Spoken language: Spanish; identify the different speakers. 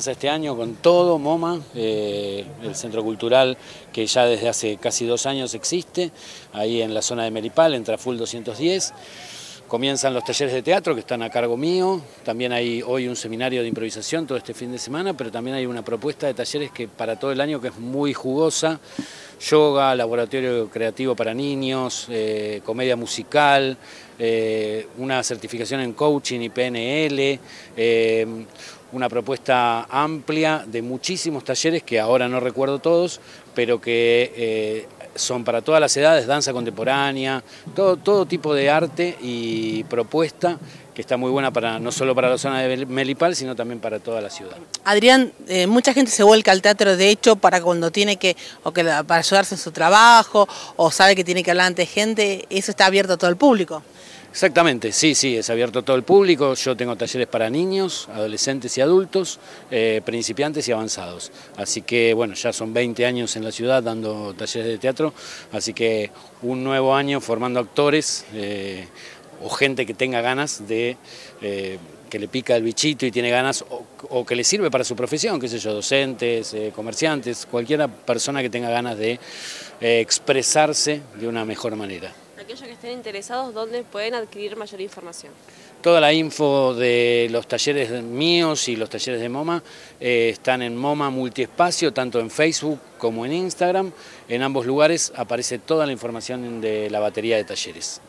Speaker 1: comienza este año con todo, MoMA, eh, el centro cultural que ya desde hace casi dos años existe, ahí en la zona de Melipal, en Traful 210. Comienzan los talleres de teatro que están a cargo mío, también hay hoy un seminario de improvisación todo este fin de semana, pero también hay una propuesta de talleres que para todo el año que es muy jugosa, yoga, laboratorio creativo para niños, eh, comedia musical, eh, una certificación en coaching y PNL, eh, una propuesta amplia de muchísimos talleres que ahora no recuerdo todos, pero que son para todas las edades, danza contemporánea, todo, todo tipo de arte y propuesta que está muy buena para no solo para la zona de Melipal, sino también para toda la ciudad.
Speaker 2: Adrián, eh, mucha gente se vuelca al teatro de hecho para cuando tiene que, o que para ayudarse en su trabajo, o sabe que tiene que hablar ante gente, eso está abierto a todo el público.
Speaker 1: Exactamente, sí, sí, es abierto a todo el público. Yo tengo talleres para niños, adolescentes y adultos, eh, principiantes y avanzados. Así que, bueno, ya son 20 años en la ciudad dando talleres de teatro, así que un nuevo año formando actores eh, o gente que tenga ganas de... Eh, que le pica el bichito y tiene ganas o, que le sirve para su profesión, qué sé yo, docentes, comerciantes, cualquier persona que tenga ganas de expresarse de una mejor manera
Speaker 3: aquellos que estén interesados, ¿dónde pueden adquirir mayor información?
Speaker 1: Toda la info de los talleres míos y los talleres de MoMA eh, están en MoMA Multiespacio, tanto en Facebook como en Instagram. En ambos lugares aparece toda la información de la batería de talleres.